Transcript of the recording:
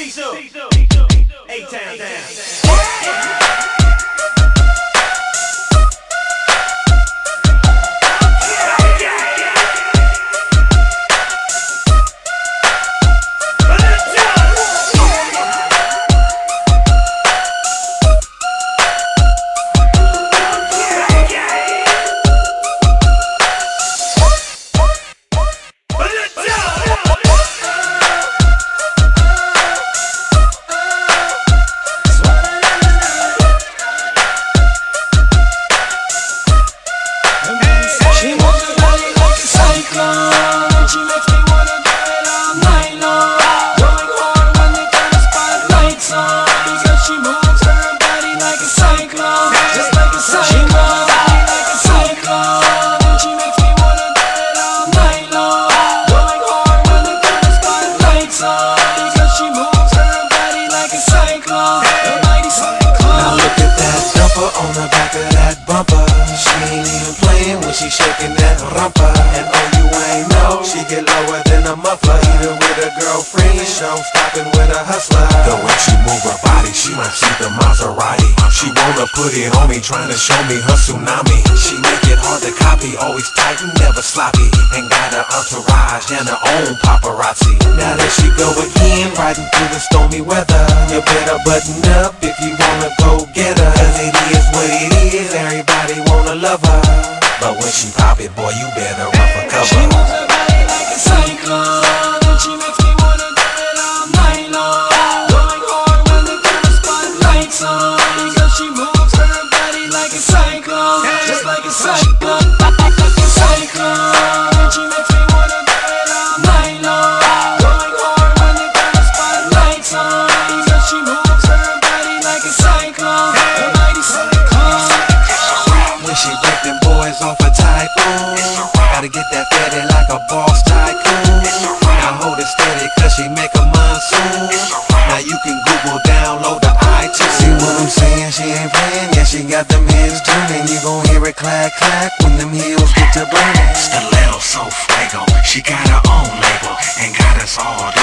Diesel. Eight down. down. climb. in a muffler, even with a girlfriend. The show stopping with a hustler. The way she move her body, she might see the Maserati. She wanna put it on me, trying to show me her tsunami. She make it hard to copy, always tight and never sloppy. And got her entourage and her own paparazzi. Now there she go again, riding through the stormy weather. You better button up if you wanna go get her. Cause it is what it is, everybody wanna love her. But when she pop it, boy, you better run for cover. She moves her body like a Bye. And you gon' hear it clack clack when them heels get to burning. Stiletto so fuego, she got her own label and got us all.